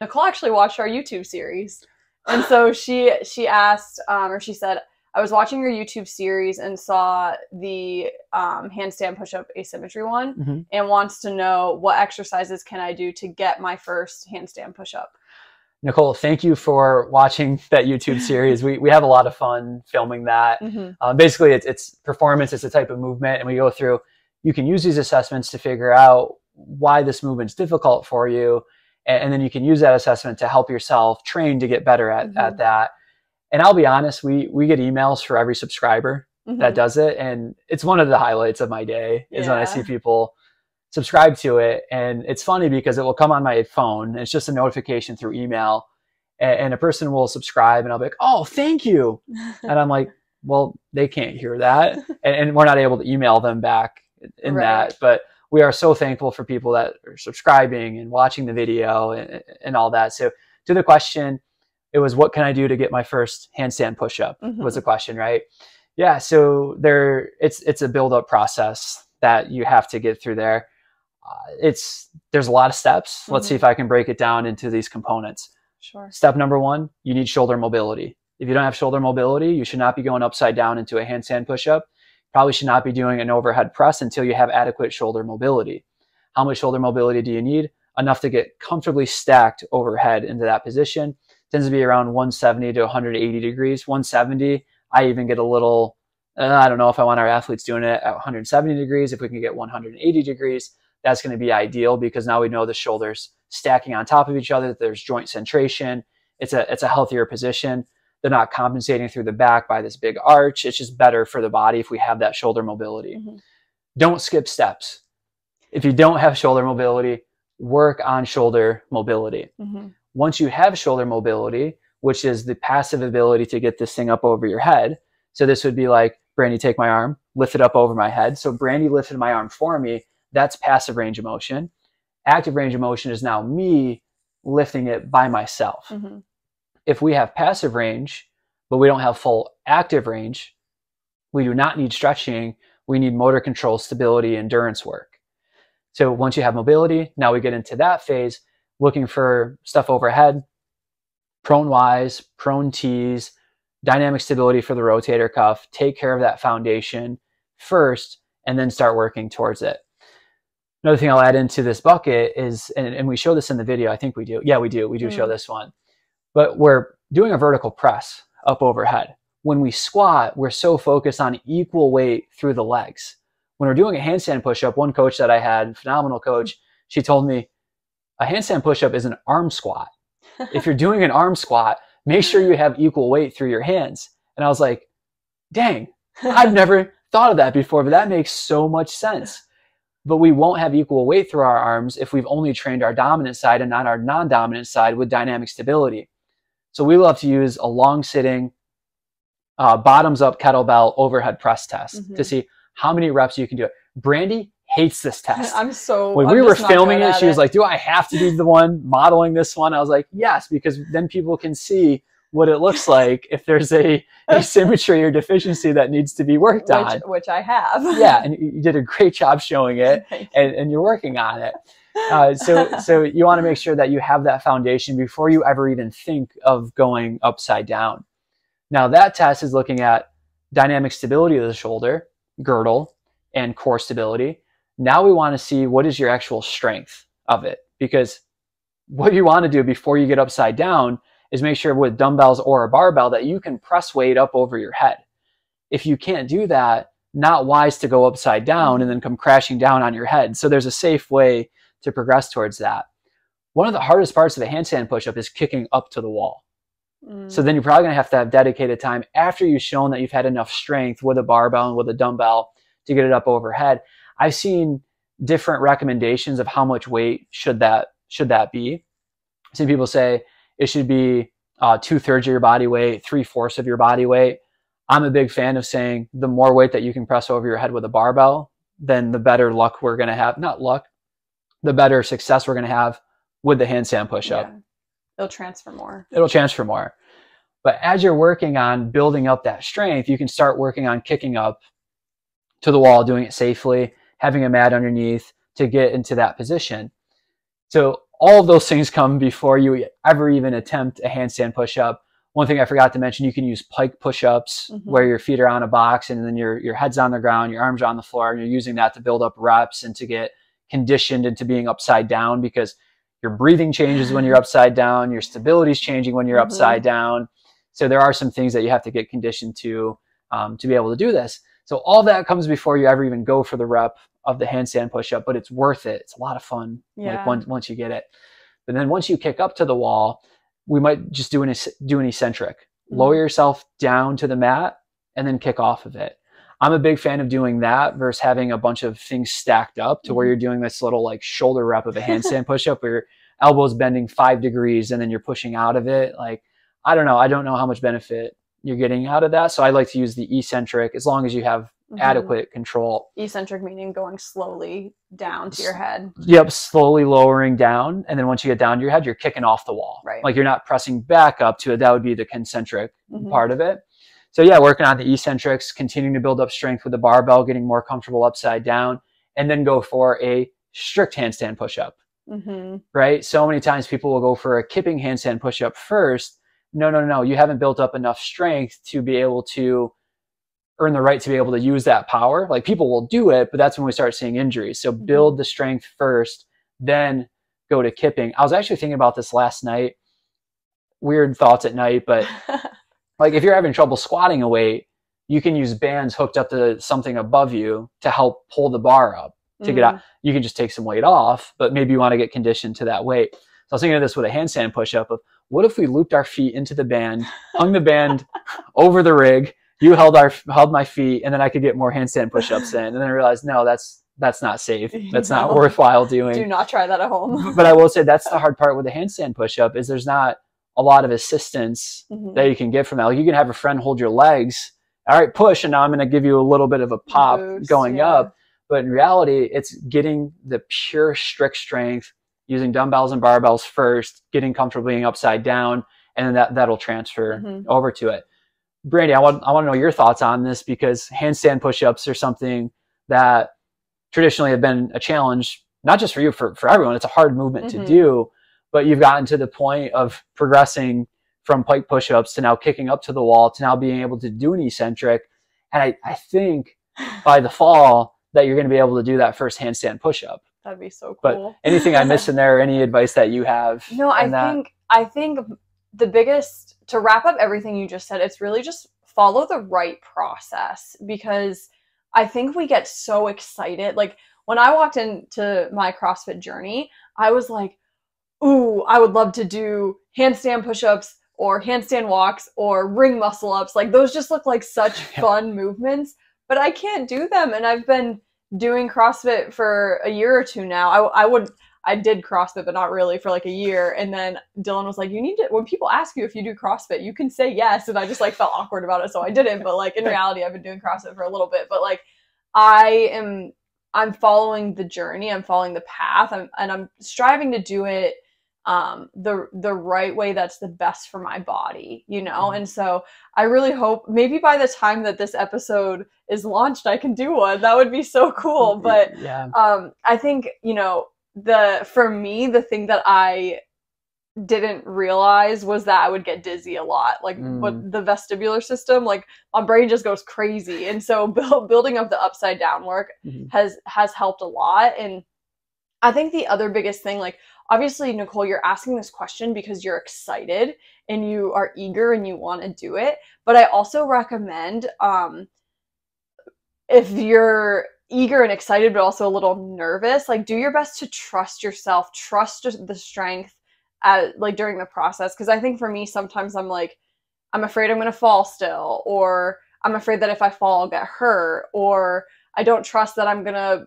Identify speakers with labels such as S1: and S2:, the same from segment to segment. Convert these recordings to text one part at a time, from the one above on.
S1: Nicole actually watched our YouTube series, and so she she asked um, or she said, "I was watching your YouTube series and saw the um, handstand push-up asymmetry one,
S2: Mhm.
S1: and wants to know what exercises can I do to get my first handstand push-up."
S2: Nicole, thank you for watching that YouTube series. We, we have a lot of fun filming that.
S1: Mm-hmm.
S2: Um, basically, it's, it's performance, it's a type of movement, and we go through. You can use these assessments to figure out why this movement's difficult for you, and, and then you can use that assessment to help yourself train to get better at,
S1: Mhm.
S2: at that. And I'll be honest, we we get emails for every subscriber
S1: Mm-hmm.
S2: that does it, and it's one of the highlights of my day is when I see people subscribe to it, and it's funny because it will come on my phone. and It's just a notification through email, and, and a person will subscribe, and I'll be like, "Oh, thank you," and I'm like, "Well, they can't hear that," and, and we're not able to email them back in
S1: Right.
S2: that, but. We are so thankful for people that are subscribing and watching the video and, and all that. So, to the question, it was what can I do to get my first handstand push up
S1: Mhm.
S2: was the question, right? Yeah, so there it's it's a build up process that you have to get through there. Uh, it's there's a lot of steps. Let's see
S1: Mhm.
S2: if I can break it down into these components.
S1: Sure.
S2: Step number 1, you need shoulder mobility. If you don't have shoulder mobility, you should not be going upside down into a handstand push up. Probably should not be doing an overhead press until you have adequate shoulder mobility. How much shoulder mobility do you need? Enough to get comfortably stacked overhead into that position. Tends to be around 170 to 180 degrees. 170, I even get a little, uh, I don't know if I want our athletes doing it at 170 degrees. If we can get 180 degrees, that's going to be ideal because now we know the shoulders stacking on top of each other. There's joint centration. It's a, it's a healthier position. They're not compensating through the back by this big arch. It's just better for the body if we have that shoulder mobility.
S1: Mhm.
S2: Don't skip steps. If you don't have shoulder mobility, work on shoulder mobility.
S1: Mhm.
S2: Once you have shoulder mobility, which is the passive ability to get this thing up over your head. So this would be like, Brandy, take my arm, lift it up over my head. So Brandy lifted my arm for me. That's passive range of motion. Active range of motion is now me lifting it by myself
S1: Mhm.
S2: If we have passive range, but we don't have full active range, we do not need stretching. We need motor control, stability, endurance work. So once you have mobility, now we get into that phase, looking for stuff overhead, prone wise, prone tees, dynamic stability for the rotator cuff. Take care of that foundation first, and then start working towards it. Another thing I'll add into this bucket is, and, and we show this in the video. I think we do. Yeah, we do. We do show
S1: Mm.
S2: this one but we're doing a vertical press up overhead. When we squat, we're so focused on equal weight through the legs. When we're doing a handstand push up, one coach that I had, phenomenal coach, she told me a handstand push up is an arm squat. if you're doing an arm squat, make sure you have equal weight through your hands. And I was like, dang, I've never thought of that before, but that makes so much sense. But we won't have equal weight through our arms if we've only trained our dominant side and not our non dominant side with dynamic stability. So we love to use a long sitting, uh, bottoms up kettlebell overhead press test to
S1: Mhm.
S2: see how many reps you can do it. Brandy hates this test.
S1: I'm so.
S2: when
S1: I'm
S2: we were filming it, she was like, Do I have to do the one modeling this one? I was like, Yes, because then people can see what it looks like if there's a asymmetry or deficiency that needs to be worked on.
S1: which, which I have.
S2: Yeah, and you you did a great job showing it and, and you're working on it. Uh, so, so you want to make sure that you have that foundation before you ever even think of going upside down. Now, that test is looking at dynamic stability of the shoulder, girdle, and core stability. Now we want to see what is your actual strength of it because what you want to do before you get upside down is make sure with dumbbells or a barbell that you can press weight up over your head. If you can't do that, not wise to go upside down and then come crashing down on your head. So there's a safe way to progress towards that. One of the hardest parts of a handstand push-up is kicking up to the wall.
S1: Mm.
S2: So then you're probably gonna have to have dedicated time after you've shown that you've had enough strength with a barbell and with a dumbbell to get it up overhead. I've seen different recommendations of how much weight should that should that be. I've seen people say it should be uh, two thirds of your body weight, three fourths of your body weight. I'm a big fan of saying the more weight that you can press over your head with a barbell, then the better luck we're gonna have. Not luck, the better success we're gonna have with the handstand push-up
S1: Yeah. It'll transfer more.
S2: it'll transfer more. But as you're working on building up that strength, you can start working on kicking up to the wall, doing it safely, having a mat underneath to get into that position. So all of those things come before you ever even attempt a handstand push up. One thing I forgot to mention, you can use pike push-ups
S1: Mhm.
S2: where your feet are on a box and then your your head's on the ground, your arms are on the floor, and you're using that to build up reps and to get conditioned into being upside down because your breathing changes when you're upside down, your stability is changing when you're
S1: Mhm.
S2: upside down. So there are some things that you have to get conditioned to um, to be able to do this. So all that comes before you ever even go for the rep of the handstand push-up, but it's worth it. It's a lot of fun
S1: Yeah.
S2: like once once you get it. But then once you kick up to the wall, we might just do an do an eccentric. Lower
S1: Mhm.
S2: yourself down to the mat and then kick off of it. I'm a big fan of doing that versus having a bunch of things stacked up to where
S1: Mhm.
S2: you're doing this little like shoulder rep of a handstand push up where your elbows bending five degrees and then you're pushing out of it. Like, I don't know. I don't know how much benefit you're getting out of that. So I like to use the eccentric as long as you have
S1: Mhm.
S2: adequate control.
S1: Eccentric meaning going slowly down to your head.
S2: Yep, slowly lowering down. And then once you get down to your head, you're kicking off the wall.
S1: Right.
S2: Like you're not pressing back up to it. That would be the concentric
S1: Mhm.
S2: part of it. So yeah, working on the eccentrics, continuing to build up strength with the barbell, getting more comfortable upside down, and then go for a strict handstand push-up.
S1: Mhm.
S2: Right? So many times people will go for a kipping handstand push-up first. No, no, no. You haven't built up enough strength to be able to earn the right to be able to use that power. Like people will do it, but that's when we start seeing injuries. So
S1: Mhm.
S2: build the strength first, then go to kipping. I was actually thinking about this last night. Weird thoughts at night, but like if you're having trouble squatting a weight, you can use bands hooked up to something above you to help pull the bar up to get out. Mm-hmm. You can just take some weight off, but maybe you want to get conditioned to that weight. So I was thinking of this with a handstand push-up of what if we looped our feet into the band, hung the band over the rig, you held our held my feet, and then I could get more handstand push-ups in. And then I realized, no, that's that's not safe. That's not worthwhile doing
S1: Do not try that at home.
S2: but I will say that's the hard part with a handstand push-up is there's not a lot of assistance
S1: Mhm.
S2: that you can get from that. Like you can have a friend hold your legs. All right, push, and now I'm going to give you a little bit of a pop
S1: Boost,
S2: going
S1: yeah.
S2: up. But in reality, it's getting the pure strict strength using dumbbells and barbells first, getting comfortable being upside down, and then that that'll transfer
S1: Mhm.
S2: over to it. Brandy, I want I want to know your thoughts on this because handstand push-ups are something that traditionally have been a challenge, not just for you, for, for everyone. It's a hard movement
S1: Mhm.
S2: to do, but you've gotten to the point of progressing from pike push-ups to now kicking up to the wall to now being able to do an eccentric. And I, I think by the fall that you're going to be able to do that first handstand push-up.
S1: That'd be so cool. But.
S2: Anything I missed in there, any advice that you have?
S1: No, I
S2: that?
S1: think I think the biggest to wrap up everything you just said, it's really just follow the right process because I think we get so excited. Like when I walked into my CrossFit journey, I was like, "Ooh, I would love to do handstand push-ups or handstand walks or ring muscle ups. Like those just look like such fun movements, but I can't do them and I've been doing CrossFit for a year or two now. I, I would I did CrossFit, but not really for like a year. And then Dylan was like, "You need to when people ask you if you do CrossFit, you can say yes." And I just like felt awkward about it, so I didn't. But like in reality, I've been doing CrossFit for a little bit. But like I am, I'm following the journey. I'm following the path. I'm and I'm striving to do it um the the right way that's the best for my body you know
S2: Mhm.
S1: and so i really hope maybe by the time that this episode is launched i can do one that would be so cool but
S2: yeah,
S1: um i think you know the for me the thing that i didn't realize was that i would get dizzy a lot like
S2: Mm.
S1: what the vestibular system like my brain just goes crazy and so build, building up the upside down work
S2: Mhm.
S1: has has helped a lot and i think the other biggest thing like obviously nicole you're asking this question because you're excited and you are eager and you want to do it but i also recommend um if you're eager and excited but also a little nervous like do your best to trust yourself trust the strength at like during the process because i think for me sometimes i'm like i'm afraid i'm going to fall still or i'm afraid that if i fall i'll get hurt or i don't trust that i'm going to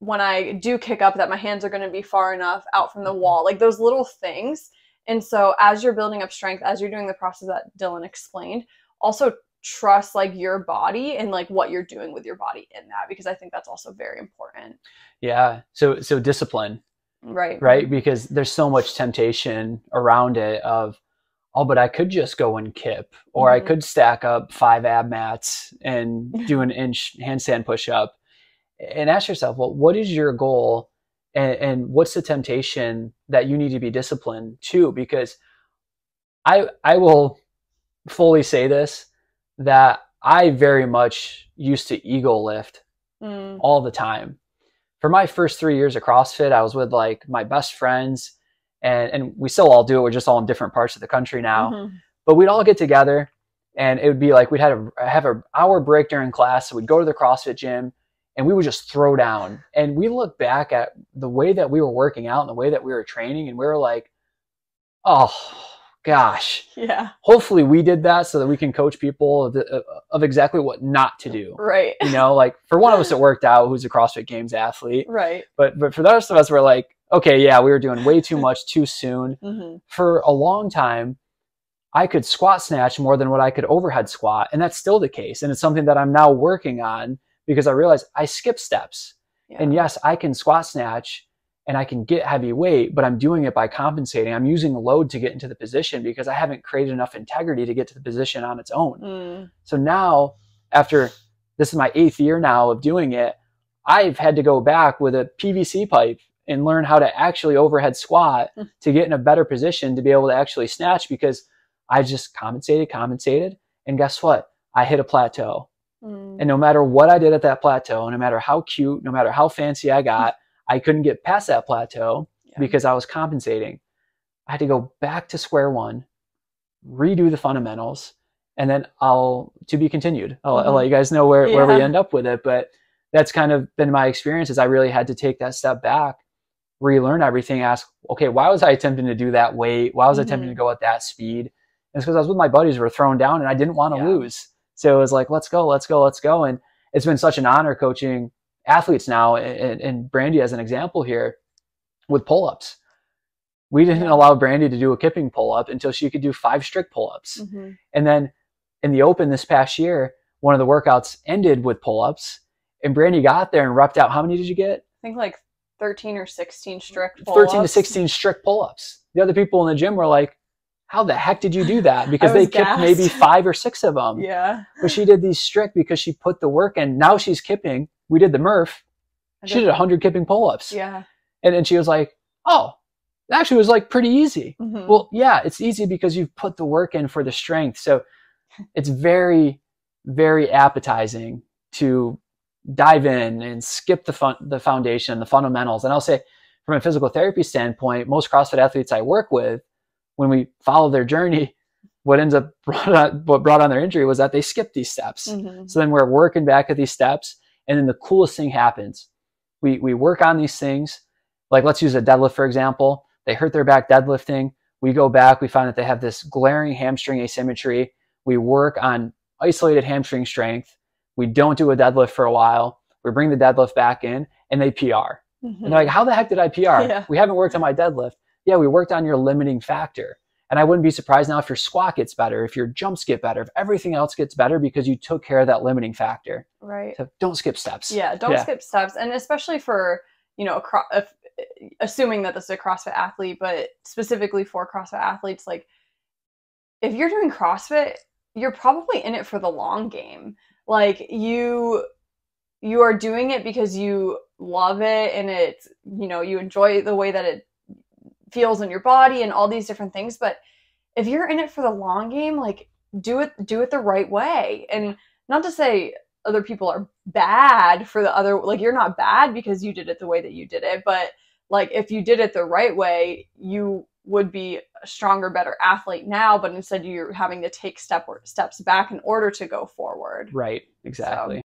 S1: when i do kick up that my hands are going to be far enough out from the wall like those little things and so as you're building up strength as you're doing the process that dylan explained also trust like your body and like what you're doing with your body in that because i think that's also very important
S2: yeah. So so discipline,
S1: right
S2: right? Because there's so much temptation around it of, oh, but I could just go and kip, or I
S1: Mhm.
S2: could stack up five ab mats and do an inch handstand push up. And ask yourself, well, what is your goal? And, and what's the temptation that you need to be disciplined to? Because i i will fully say this that i very much used to ego lift
S1: Mm.
S2: all the time. For my first three years of crossfit i was with like my best friends and and we still all do it. We're just all in different parts of the country now.
S1: Mhm.
S2: but we'd all get together and it would be like we'd had a have an hour break during class. So we'd go to the crossfit gym and we would just throw down and we look back at the way that we were working out and the way that we were training and we were like oh gosh
S1: Yeah.
S2: hopefully we did that so that we can coach people of, the, of exactly what not to do
S1: Right.
S2: you know like for one of us it worked out who's a crossfit games athlete
S1: Right.
S2: but but for the rest of us we're like okay yeah we were doing way too much too soon
S1: hmm
S2: for a long time, I could squat snatch more than what I could overhead squat. And that's still the case. And it's something that I'm now working on because I realize I skip steps. And yes, I can squat snatch and I can get heavy weight, but I'm doing it by compensating. I'm using load to get into the position because I haven't created enough integrity to get to the position on its own.
S1: Mm.
S2: So now, after this is my eighth year now of doing it, I've had to go back with a PVC pipe and learn how to actually overhead squat
S1: Mm.
S2: to get in a better position to be able to actually snatch because I just compensated, compensated. And guess what? I hit a plateau.
S1: Mm.
S2: And no matter what I did at that plateau, no matter how cute, no matter how fancy I got, I couldn't get past that plateau
S1: Yeah.
S2: because I was compensating. I had to go back to square one, redo the fundamentals, and then I'll to be continued. I'll, I'll
S1: Mhm.
S2: let you guys know where, where we end up with it. But that's kind of been my experience is I really had to take that step back, relearn everything, ask, okay, why was I attempting to do that weight? Why was I attempting
S1: Mhm.
S2: to go at that speed? And it's because I was with my buddies who were thrown down and I didn't want to
S1: Yeah.
S2: lose. So it was like, let's go, let's go, let's go. And it's been such an honor coaching athletes now and, and Brandy as an example here with pull-ups. We didn't allow Brandy to do a kipping pull-up until she could do five strict pull-ups.
S1: Mhm.
S2: And then in the open this past year, one of the workouts ended with pull-ups and Brandy got there and repped out. How many did you get?
S1: I think like 13 or 16 strict
S2: 13 to 16 strict pull-ups. The other people in the gym were like, how the heck did you do that? Because they kipped maybe five or six of them.
S1: Yeah.
S2: But she did these strict because she put the work in. Now she's kipping. We did the Murph. She did 100 kipping pull-ups.
S1: Yeah.
S2: And then she was like, oh, it actually was like pretty easy.
S1: Mhm.
S2: Well, yeah, it's easy because you've put the work in for the strength. So it's very, very appetizing to dive in and skip the fun, the foundation, the fundamentals. And I'll say, from a physical therapy standpoint, most CrossFit athletes I work with, when we follow their journey, what ends up brought on, what brought on their injury was that they skipped these steps.
S1: Mhm.
S2: So then we're working back at these steps, and then the coolest thing happens. We we work on these things. Like let's use a deadlift for example. They hurt their back deadlifting. We go back. We find that they have this glaring hamstring asymmetry. We work on isolated hamstring strength. We don't do a deadlift for a while. We bring the deadlift back in, and they PR.
S1: Mhm.
S2: And they're like, "How the heck did I PR?
S1: Yeah.
S2: We haven't worked on my deadlift." Yeah, we worked on your limiting factor. And I wouldn't be surprised now if your squat gets better, if your jumps get better, if everything else gets better because you took care of that limiting factor.
S1: Right.
S2: So don't skip steps.
S1: Yeah, don't
S2: Yeah.
S1: skip steps, and especially for you know, a assuming that this is a CrossFit athlete, but specifically for CrossFit athletes, like if you're doing CrossFit, you're probably in it for the long game. Like you, you are doing it because you love it, and it's you know you enjoy the way that it feels in your body and all these different things. But if you're in it for the long game, like do it, do it the right way, and not to say other people are bad for the other like you're not bad because you did it the way that you did it but like if you did it the right way you would be a stronger better athlete now but instead you're having to take step steps back in order to go forward
S2: Right. Exactly.